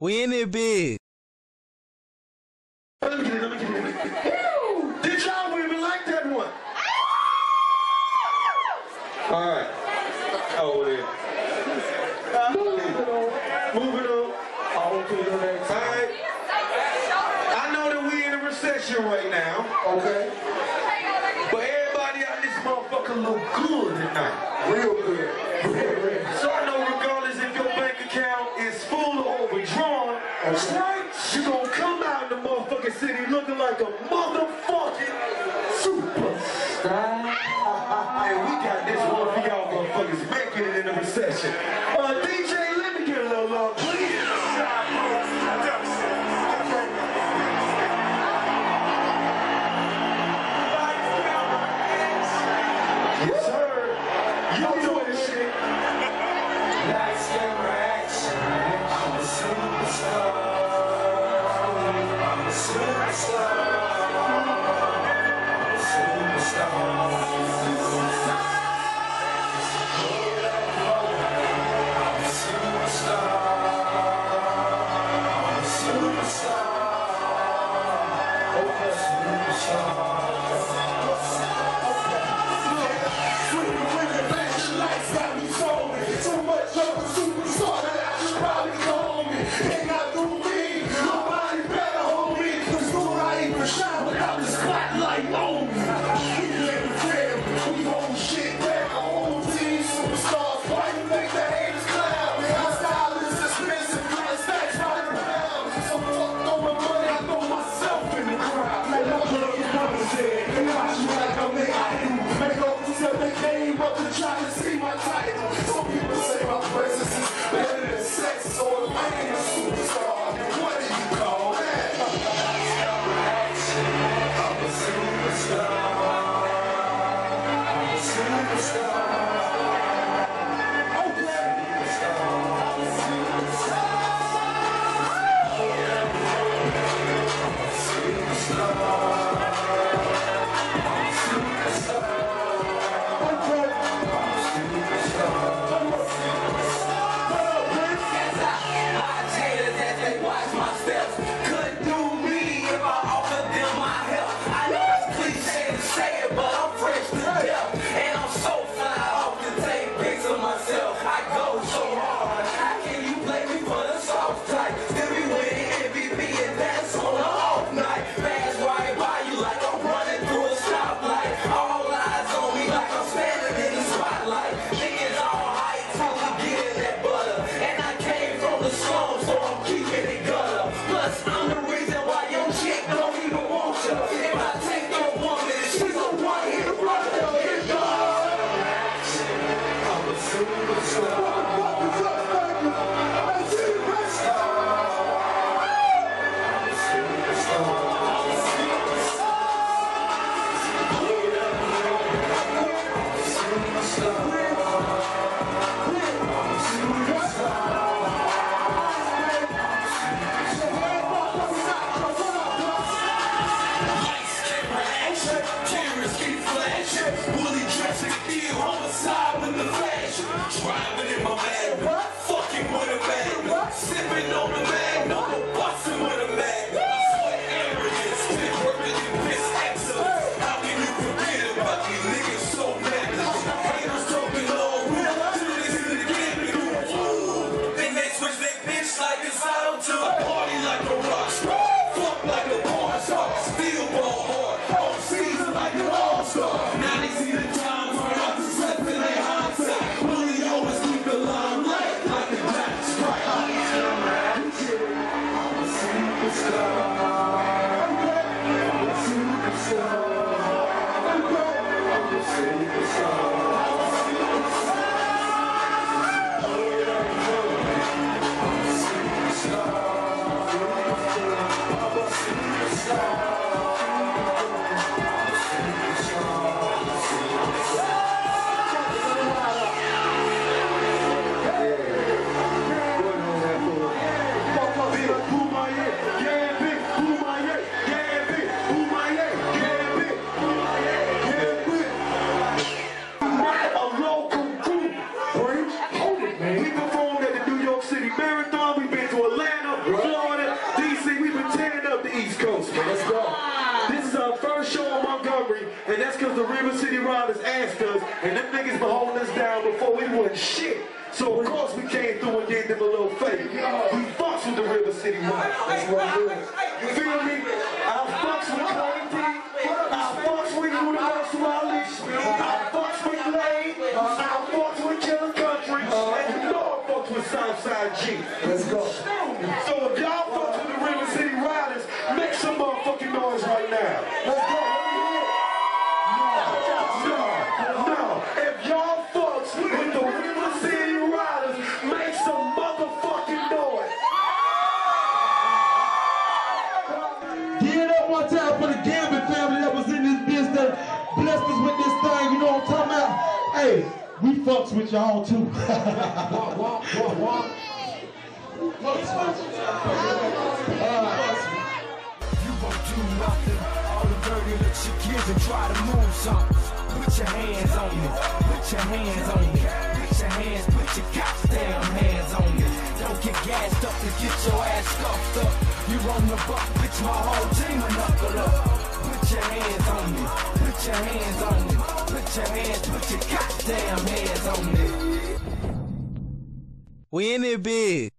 We in there big. Let me get it, let me get it. Did y'all women like that one? Alright. Oh, yeah. Moving on. Moving on. On to the next. Alright. I know that we in a recession right now. Okay. But everybody out this motherfucker look good tonight. Real good. So I know regardless if your bank account is full or overdrawn, right, you gonna come out in the motherfucking city looking like a motherfucking superstar. and we got this one for y'all motherfuckers making it in the recession. Subscribe. Montgomery, and that's because the River City Riders asked us, and them niggas been holding us down before we wasn't shit. So of course we came through and gave them a little favor. We fucks with the River City Riders. That's what I do. You feel me? I fucks with Clayton. I fucks with Universal Ali. I fucks with Lane. I fucks with Killer Country. And you know I fucks with Southside G. Let's go. We fucks with y'all too. You won't do nothing. All the dirty looks you give and try to move something. Put your hands on. Put your hands on. Put your hands, put your goddamn hands on. Don't get gassed up to get your ass scuffed up. You the buck, bitch, my whole team knuckle up. Put your hands on me. Put your hands on me. Put your hands, put your goddamn hands on me. We in it big.